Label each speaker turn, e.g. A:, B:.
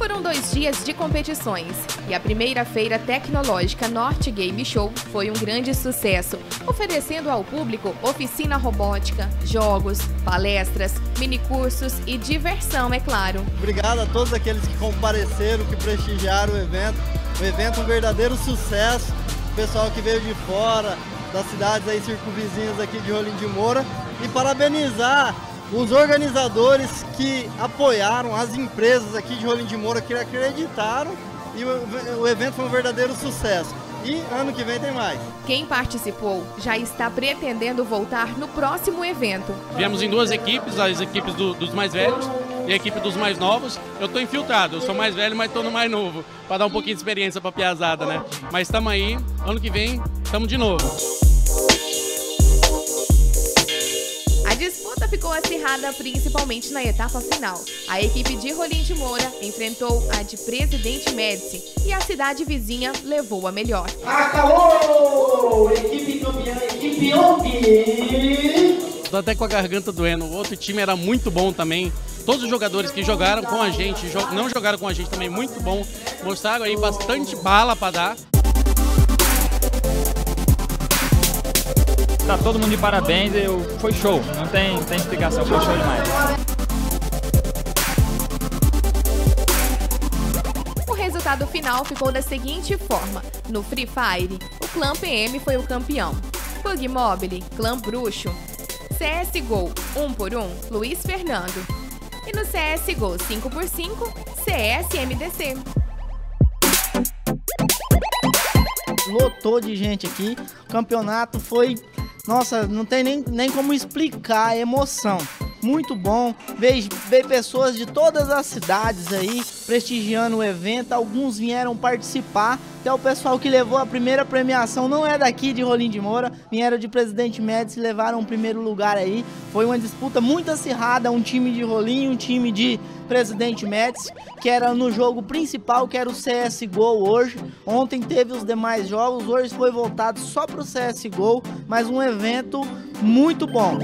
A: Foram dois dias de competições e a primeira feira tecnológica Norte Game Show foi um grande sucesso, oferecendo ao público oficina robótica, jogos, palestras, minicursos e diversão, é claro.
B: Obrigado a todos aqueles que compareceram, que prestigiaram o evento. O evento é um verdadeiro sucesso. O pessoal que veio de fora, das cidades aí circunvizinhas aqui de Rolim de Moura. E parabenizar os organizadores que apoiaram, as empresas aqui de Rolim de Moura que acreditaram e o, o evento foi um verdadeiro sucesso. E ano que vem tem mais.
A: Quem participou já está pretendendo voltar no próximo evento.
C: Viemos em duas equipes, as equipes do, dos mais velhos e a equipe dos mais novos. Eu estou infiltrado, eu sou mais velho, mas estou no mais novo, para dar um pouquinho de experiência para a piazada, né? Mas estamos aí, ano que vem, estamos de novo.
A: Disputa ficou acirrada principalmente na etapa final. A equipe de Rolim de Moura enfrentou a de Presidente Médici e a cidade vizinha levou a melhor.
D: Acabou! Equipe campeã, equipe ONG!
C: Tô até com a garganta doendo. O outro time era muito bom também. Todos os jogadores que jogaram com a gente, não jogaram com a gente também, muito bom. Mostraram aí bastante bala para dar.
E: Tá todo mundo de parabéns, eu, foi show, não tem, tem explicação, foi show demais.
A: O resultado final ficou da seguinte forma: no Free Fire, o clã PM foi o campeão. Bug Mobile, clã Bruxo. CSGO 1 por 1, Luiz Fernando. E no CSGO 5x5, CSMDC.
F: Lotou de gente aqui. O campeonato foi nossa, não tem nem, nem como explicar a emoção. Muito bom ver, pessoas de todas as cidades aí prestigiando o evento. Alguns vieram participar. Até o pessoal que levou a primeira premiação não é daqui de Rolim de Moura, vieram de Presidente Médici e levaram o primeiro lugar aí. Foi uma disputa muito acirrada, um time de Rolim, um time de Presidente Médici, que era no jogo principal, que era o CSGO hoje. Ontem teve os demais jogos, hoje foi voltado só para o CSGO, mas um evento muito bom.